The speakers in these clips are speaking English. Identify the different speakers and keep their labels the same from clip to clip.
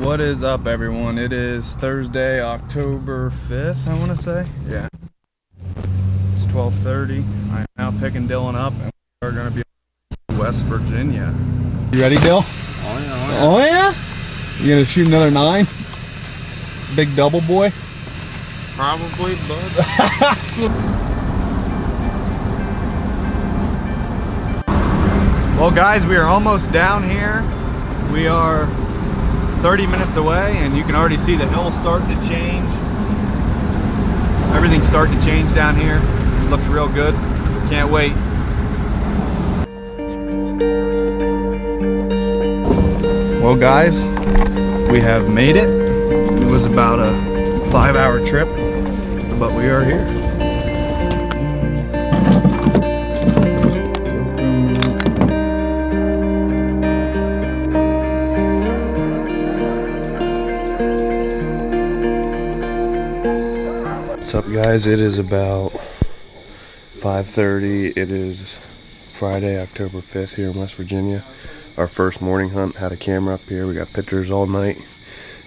Speaker 1: What is up everyone? It is Thursday, October 5th, I want to say. Yeah. It's 12:30. I'm now picking Dylan up and we're going to be in West Virginia. You ready, Dill?
Speaker 2: Oh yeah,
Speaker 1: Oh yeah? Oh, you going to shoot another 9? Big double boy?
Speaker 2: Probably, bud.
Speaker 1: Well guys, we are almost down here. We are 30 minutes away and you can already see the hills starting to change. Everything's starting to change down here. looks real good. Can't wait. Well guys, we have made it. It was about a five hour trip, but we are here. What's up guys? It is about 5.30. It is Friday, October 5th here in West Virginia. Our first morning hunt. Had a camera up here. We got pictures all night.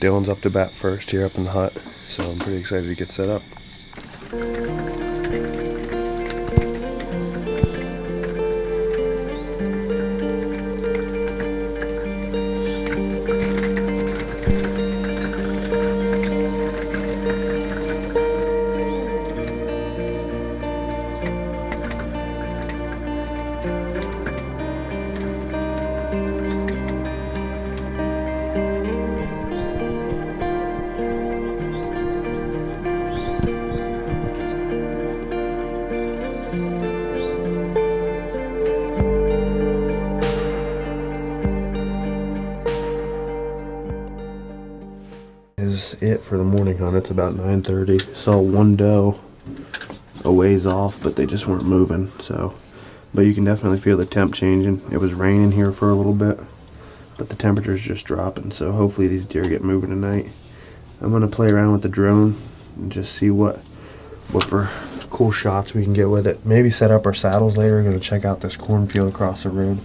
Speaker 1: Dylan's up to bat first here up in the hut. So I'm pretty excited to get set up. Is it for the morning hunt. It's about 9.30. Saw one doe a ways off, but they just weren't moving. So, But you can definitely feel the temp changing. It was raining here for a little bit, but the temperature's just dropping. So hopefully these deer get moving tonight. I'm going to play around with the drone and just see what, what for cool shots we can get with it. Maybe set up our saddles later. We're going to check out this cornfield across the road.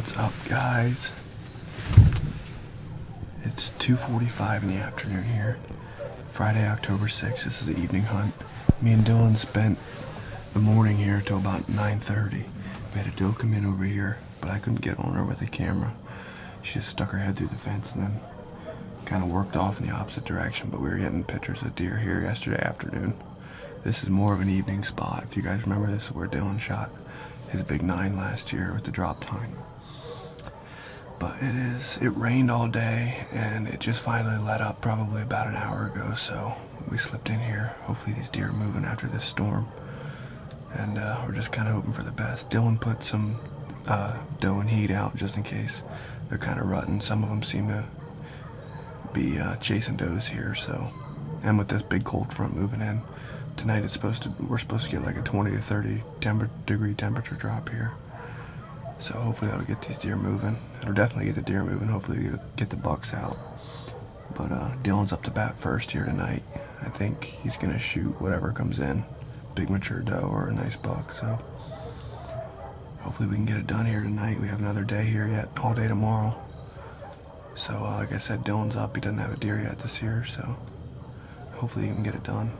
Speaker 1: What's up, guys? It's 2:45 in the afternoon here. Friday, October 6th. This is the evening hunt. Me and Dylan spent the morning here till about 9:30. We had a doe come in over here, but I couldn't get on her with the camera. She just stuck her head through the fence and then kind of worked off in the opposite direction. But we were getting pictures of deer here yesterday afternoon. This is more of an evening spot. If you guys remember, this is where Dylan shot his big nine last year with the drop tine. But it is, it rained all day and it just finally let up probably about an hour ago. So we slipped in here. Hopefully these deer are moving after this storm. And uh, we're just kind of hoping for the best. Dylan put some uh, doe and heat out just in case they're kind of rutting. Some of them seem to be uh, chasing does here. So, and with this big cold front moving in, tonight it's supposed to, we're supposed to get like a 20 to 30 temper, degree temperature drop here. So hopefully that'll get these deer moving. It'll definitely get the deer moving. Hopefully get, get the bucks out. But uh, Dylan's up to bat first here tonight. I think he's gonna shoot whatever comes in, big mature doe or a nice buck. So hopefully we can get it done here tonight. We have another day here yet, all day tomorrow. So uh, like I said, Dylan's up. He doesn't have a deer yet this year, so hopefully he can get it done.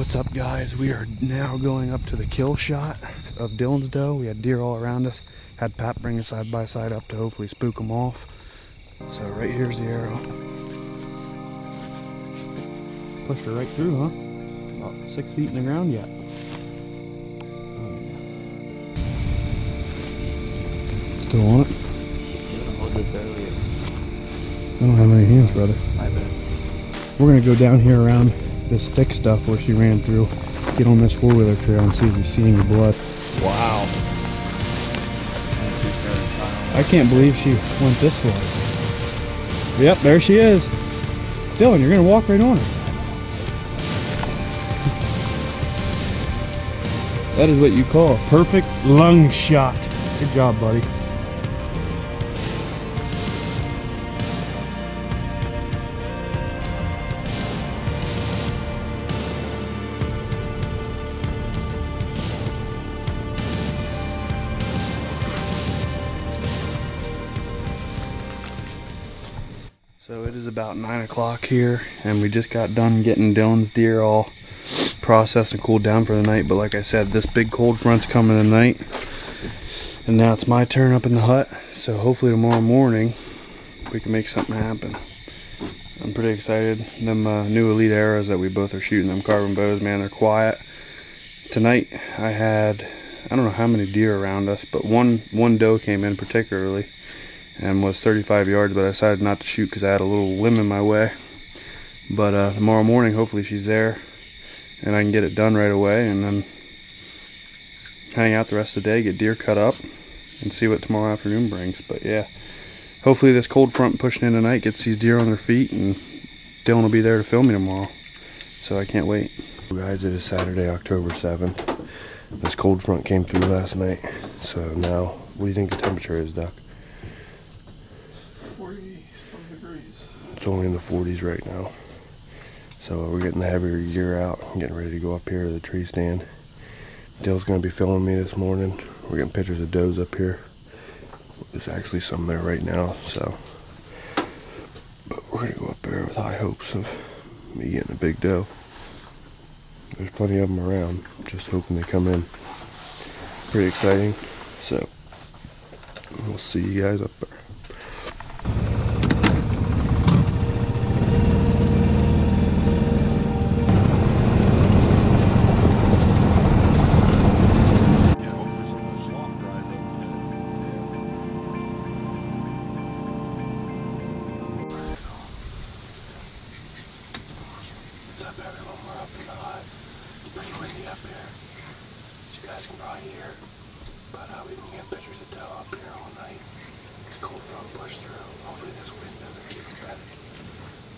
Speaker 1: What's up guys? We are now going up to the kill shot of Dylan's doe. We had deer all around us. Had Pat bring a side by side up to hopefully spook them off. So right here's the arrow. Pushed her right through, huh? About six feet in the ground yet. Still on it? I don't have any hands, brother. We're gonna go down here around this thick stuff where she ran through, get on this four-wheeler trail and see if we see any blood. Wow. I can't believe she went this way. Yep, there she is. Dylan, you're gonna walk right on her. That is what you call a perfect lung shot. Good job, buddy. So it is about nine o'clock here, and we just got done getting Dylan's deer all processed and cooled down for the night. But like I said, this big cold front's coming tonight, and now it's my turn up in the hut. So hopefully tomorrow morning we can make something happen. I'm pretty excited. Them uh, new Elite arrows that we both are shooting, them carbon bows, man, they're quiet. Tonight I had I don't know how many deer around us, but one one doe came in particularly and was 35 yards, but I decided not to shoot because I had a little limb in my way. But uh, tomorrow morning, hopefully she's there, and I can get it done right away, and then hang out the rest of the day, get deer cut up, and see what tomorrow afternoon brings. But yeah, hopefully this cold front pushing in tonight gets these deer on their feet, and Dylan will be there to film me tomorrow. So I can't wait. Guys, it is Saturday, October 7th. This cold front came through last night, so now, what do you think the temperature is, Duck?
Speaker 2: 40 some degrees.
Speaker 1: It's only in the 40s right now. So we're getting the heavier gear out. I'm getting ready to go up here to the tree stand. Dale's gonna be filming me this morning. We're getting pictures of does up here. There's actually some there right now, so. But we're gonna go up there with high hopes of me getting a big doe. There's plenty of them around. Just hoping they come in. Pretty exciting. So we'll see you guys up there.
Speaker 2: Up,
Speaker 1: in the. It's pretty windy up here. As you guys can probably hear. But uh, we've been getting pictures of doe up here all night. This cold front pushed through. Hopefully this wind doesn't keep it bedded.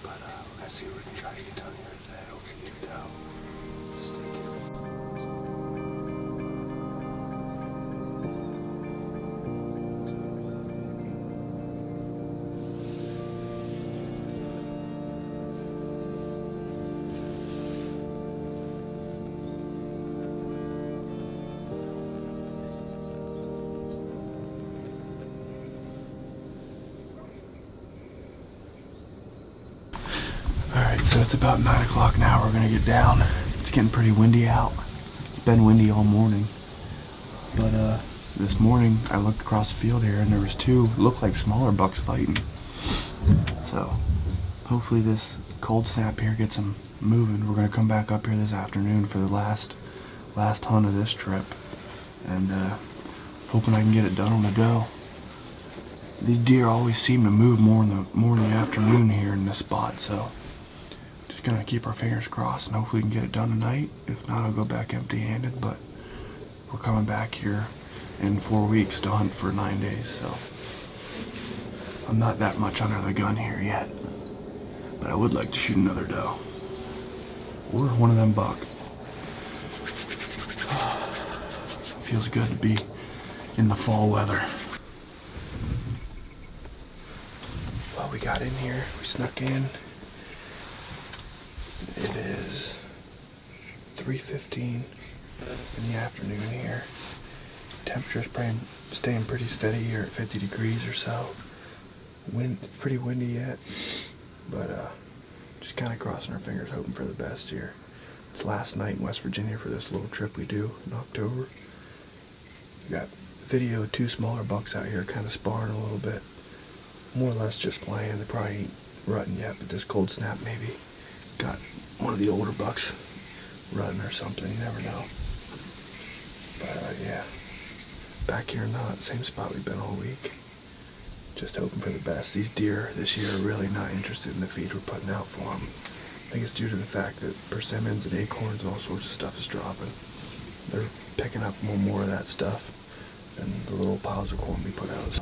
Speaker 1: But uh, we're gonna see what we can try to get done here today. Hopefully get doe. Stay tuned. So it's about 9 o'clock now. We're gonna get down. It's getting pretty windy out. It's been windy all morning. But uh, this morning I looked across the field here and there was two, looked like smaller bucks fighting. So hopefully this cold snap here gets them moving. We're gonna come back up here this afternoon for the last last hunt of this trip. And uh, hoping I can get it done on the doe. These deer always seem to move more in the more in the afternoon here in this spot, so just gonna keep our fingers crossed and hopefully we can get it done tonight. If not, I'll go back empty-handed. But we're coming back here in four weeks to hunt for nine days, so I'm not that much under the gun here yet. But I would like to shoot another doe or one of them buck. Feels good to be in the fall weather. Well, we got in here, we snuck in. It is 3.15 in the afternoon here. Temperature's pretty, staying pretty steady here at 50 degrees or so. Wind, pretty windy yet, but uh, just kind of crossing our fingers hoping for the best here. It's last night in West Virginia for this little trip we do in October. We got video of two smaller bucks out here kind of sparring a little bit. More or less just playing. They probably ain't rutting yet, but this cold snap maybe got one of the older bucks rutting or something. You never know. But uh, yeah, back here not same spot we've been all week. Just hoping for the best. These deer this year are really not interested in the feed we're putting out for them. I think it's due to the fact that persimmons and acorns and all sorts of stuff is dropping. They're picking up more and more of that stuff than the little piles of corn we put out.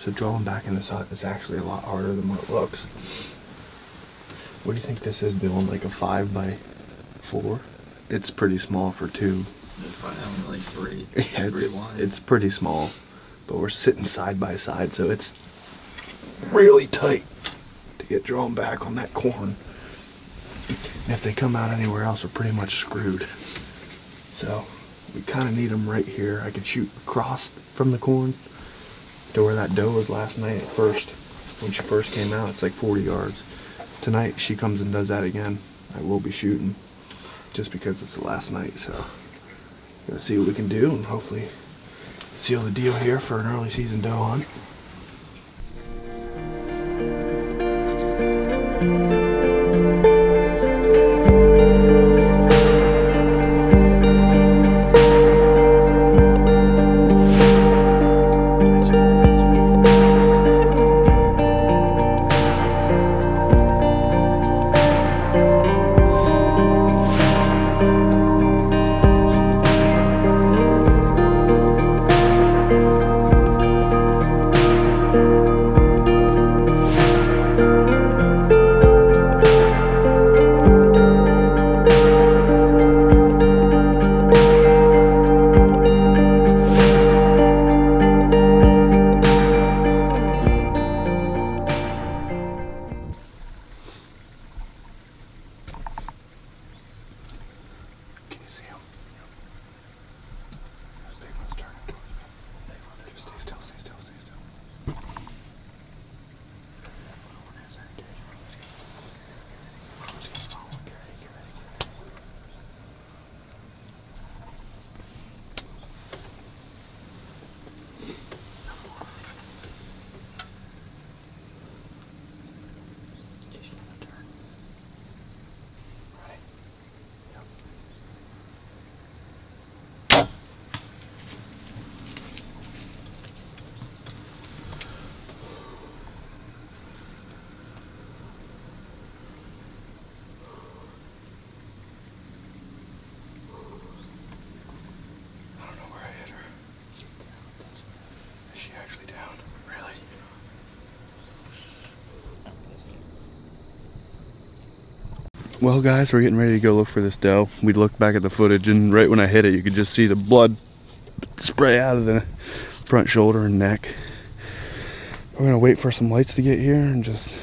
Speaker 1: So drawing back in the hut is actually a lot harder than what it looks. What do you think this is, Bill? Like a five by four? It's pretty small for two.
Speaker 3: Probably only like three.
Speaker 1: Yeah,
Speaker 3: three
Speaker 1: it's pretty small, but we're sitting side by side, so it's really tight to get drawn back on that corn. And if they come out anywhere else, we're pretty much screwed. So we kind of need them right here. I could shoot across from the corn to where that doe was last night at first. When she first came out, it's like 40 yards. Tonight she comes and does that again. I will be shooting just because it's the last night. So gonna see what we can do and hopefully seal the deal here for an early season doe hunt. Well, guys, we're getting ready to go look for this doe. We looked back at the footage, and right when I hit it, you could just see the blood spray out of the front shoulder and neck. We're gonna wait for some lights to get here and just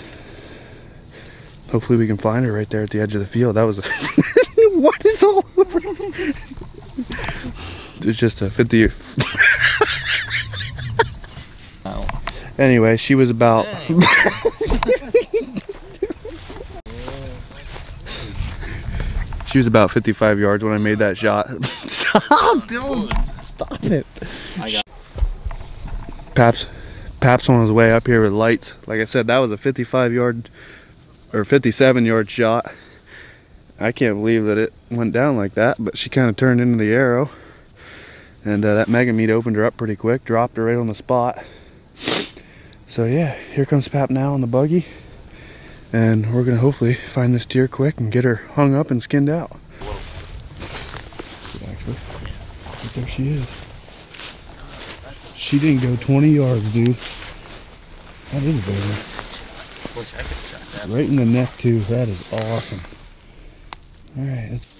Speaker 1: hopefully we can find her right there at the edge of the field. That was a what is all over? It's just a 50.
Speaker 3: Ow.
Speaker 1: Anyway, she was about. She was about 55 yards when I made that shot. Stop, dude. Stop it.
Speaker 3: I got
Speaker 1: Paps, Paps on his way up here with lights. Like I said, that was a 55 yard or 57 yard shot. I can't believe that it went down like that, but she kind of turned into the arrow. And uh, that mega meat opened her up pretty quick, dropped her right on the spot. So yeah, here comes Pap now on the buggy. And we're gonna hopefully find this deer quick and get her hung up and skinned out. Actually, right there she is. She didn't go 20 yards, dude. That is a baby.
Speaker 3: Wish I could have shot that.
Speaker 1: Right in the neck too. That is awesome. All right, let's